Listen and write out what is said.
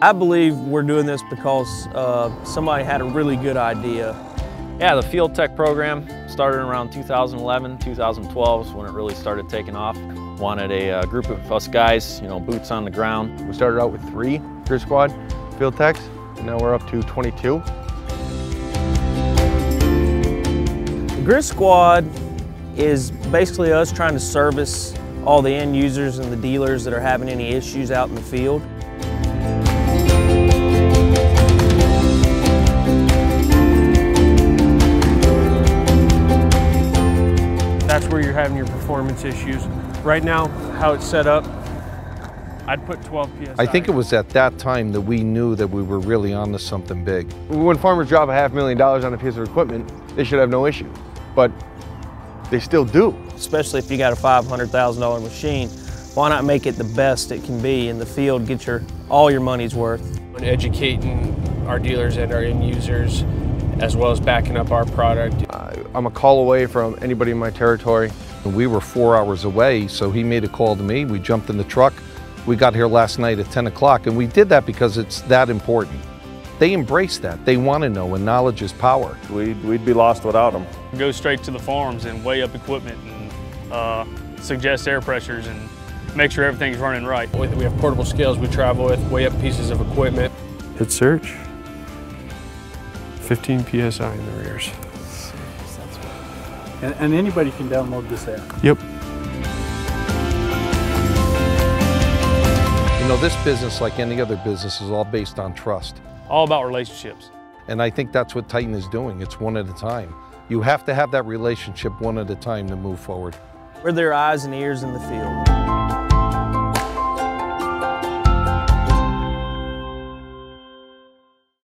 I believe we're doing this because uh, somebody had a really good idea. Yeah, the Field Tech program started around 2011, 2012 is when it really started taking off. Wanted a uh, group of us guys, you know, boots on the ground. We started out with three Grizz Squad Field Techs, and now we're up to 22. The Grizz Squad is basically us trying to service all the end users and the dealers that are having any issues out in the field. That's where you're having your performance issues. Right now, how it's set up, I'd put 12 PSI. I think it was at that time that we knew that we were really onto something big. When farmers drop a half million dollars on a piece of equipment, they should have no issue. But they still do. Especially if you got a $500,000 machine, why not make it the best it can be in the field, get your all your money's worth. And educating our dealers and our end users, as well as backing up our product. Uh, I'm a call away from anybody in my territory. We were four hours away, so he made a call to me. We jumped in the truck. We got here last night at 10 o'clock, and we did that because it's that important. They embrace that. They want to know, and knowledge is power. We'd, we'd be lost without them. Go straight to the farms and weigh up equipment and uh, suggest air pressures and make sure everything's running right. We have portable scales we travel with, weigh up pieces of equipment. Hit search. 15 PSI in the rears. And, and anybody can download this app. Yep. You know, this business, like any other business, is all based on trust. All about relationships. And I think that's what Titan is doing. It's one at a time. You have to have that relationship one at a time to move forward. We're their eyes and ears in the field.